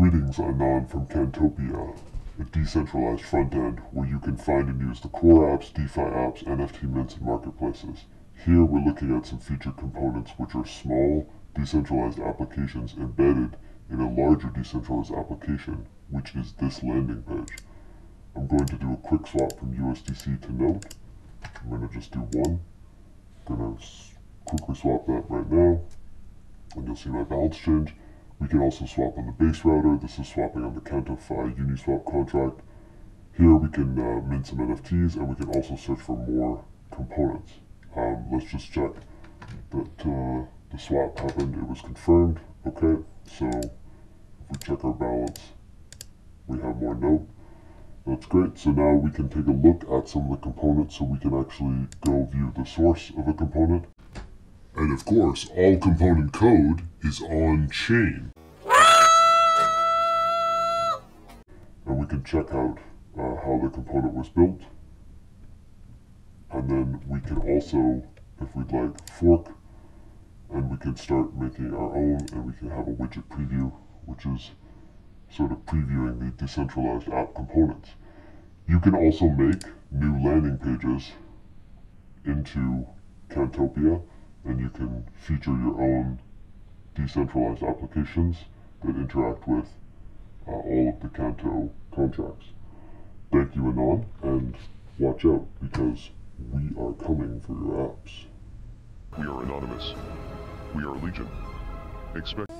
Greetings, Anon from Cantopia, a decentralized front end where you can find and use the core apps, DeFi apps, NFT mints, and marketplaces. Here we're looking at some featured components which are small, decentralized applications embedded in a larger decentralized application, which is this landing page. I'm going to do a quick swap from USDC to Note. I'm going to just do one. I'm going to quickly swap that right now, and you'll see my balance change. We can also swap on the base router. This is swapping on the CantoFi Uniswap contract. Here we can uh, mint some NFTs and we can also search for more components. Um, let's just check that uh, the swap happened. It was confirmed. Okay, so if we check our balance, we have more note. That's great. So now we can take a look at some of the components so we can actually go view the source of a component. And of course, all component code is on chain. We can check out uh, how the component was built. And then we can also, if we'd like, fork and we can start making our own and we can have a widget preview, which is sort of previewing the decentralized app components. You can also make new landing pages into Cantopia and you can feature your own decentralized applications that interact with uh, of the Canto contracts. Thank you, Anon, and watch out because we are coming for your apps. We are anonymous. We are Legion. Expect.